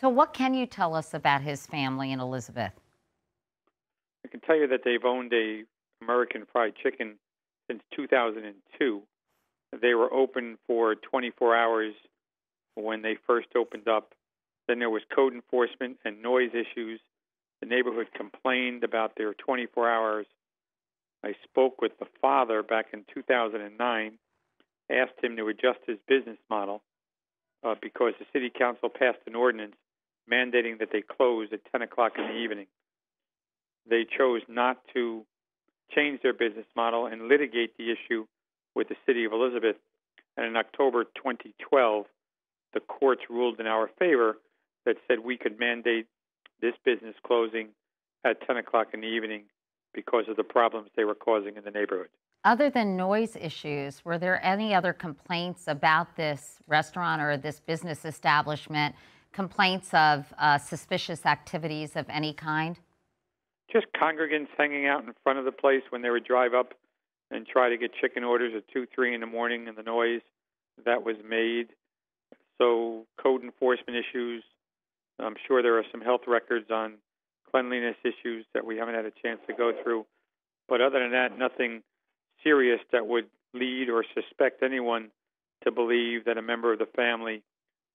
So, what can you tell us about his family and Elizabeth? I can tell you that they've owned a American Fried Chicken since 2002. They were open for 24 hours when they first opened up. Then there was code enforcement and noise issues. The neighborhood complained about their 24 hours. I spoke with the father back in 2009, asked him to adjust his business model uh, because the city council passed an ordinance mandating that they close at 10 o'clock in the evening. They chose not to change their business model and litigate the issue with the city of Elizabeth. And in October 2012, the courts ruled in our favor that said we could mandate this business closing at 10 o'clock in the evening because of the problems they were causing in the neighborhood. Other than noise issues, were there any other complaints about this restaurant or this business establishment? Complaints of uh, suspicious activities of any kind? Just congregants hanging out in front of the place when they would drive up and try to get chicken orders at 2, 3 in the morning and the noise that was made. So, code enforcement issues. I'm sure there are some health records on cleanliness issues that we haven't had a chance to go through. But other than that, nothing serious that would lead or suspect anyone to believe that a member of the family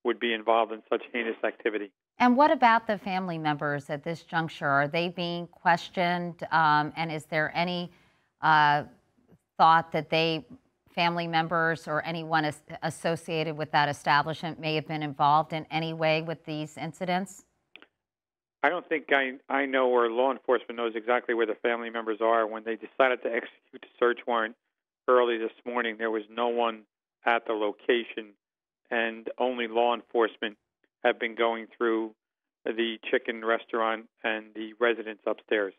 would be involved in such heinous activity. And what about the family members at this juncture? Are they being questioned? Um, and is there any uh, thought that they, family members or anyone as, associated with that establishment, may have been involved in any way with these incidents? I don't think I, I know or law enforcement knows exactly where the family members are. When they decided to execute the search warrant early this morning, there was no one at the location, and only law enforcement have been going through the chicken restaurant and the residence upstairs.